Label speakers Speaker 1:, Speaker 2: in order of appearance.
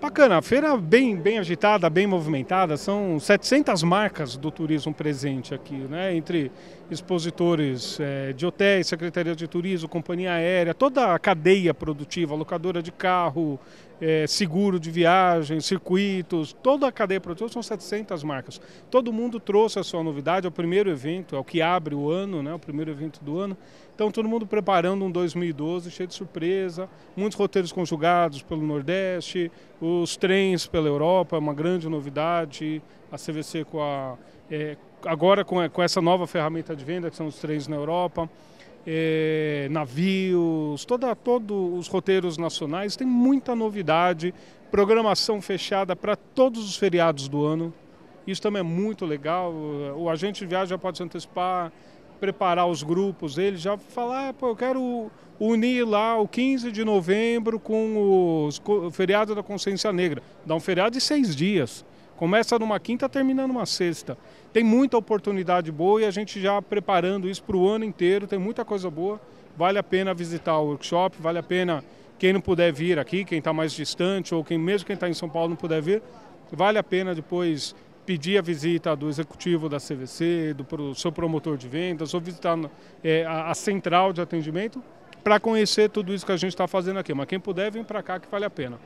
Speaker 1: bacana. A feira bem, bem agitada, bem movimentada. São 700 marcas do turismo presente aqui, né? Entre expositores é, de hotéis, Secretaria de Turismo, companhia aérea, toda a cadeia produtiva, locadora de carro, é, seguro de viagem, circuitos, toda a cadeia produtiva são 700 marcas. Todo mundo trouxe a sua novidade, é o primeiro evento, é o que abre o ano, né? O primeiro evento do ano. Então todo mundo preparando um 2012 cheio de surpresa, muitos roteiros conjugados pelo Nordeste, os trens pela Europa, uma grande novidade, a CVC com a é, agora com, com, essa nova ferramenta de venda que são os trens na Europa. É, navios, toda, todos os roteiros nacionais, tem muita novidade, programação fechada para todos os feriados do ano. Isso também é muito legal. O agente de viagem já pode se antecipar, preparar os grupos, ele já falar, ah, pô, eu quero unir lá o 15 de novembro com os, o feriado da consciência negra. Dá um feriado de seis dias. Começa numa quinta, termina numa sexta. Tem muita oportunidade boa e a gente já preparando isso para o ano inteiro, tem muita coisa boa. Vale a pena visitar o workshop, vale a pena quem não puder vir aqui, quem está mais distante ou quem mesmo quem está em São Paulo não puder vir, vale a pena depois pedir a visita do executivo da CVC, do seu promotor de vendas, ou visitar é, a, a central de atendimento para conhecer tudo isso que a gente está fazendo aqui. Mas quem puder, vem para cá que vale a pena.